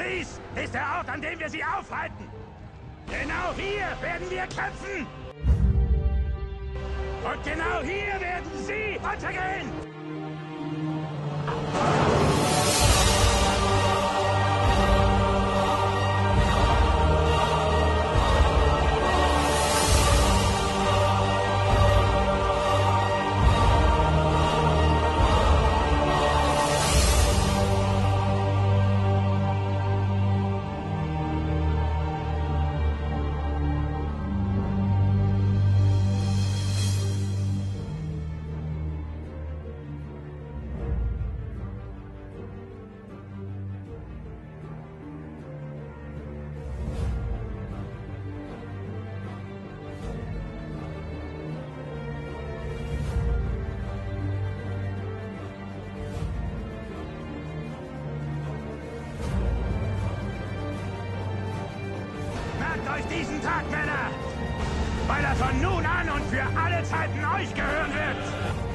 Dies ist der Ort, an dem wir sie aufhalten. Genau hier werden wir kämpfen. Und genau hier werden sie untergehen. euch diesen Tag, Männer! Weil er von nun an und für alle Zeiten euch gehören wird!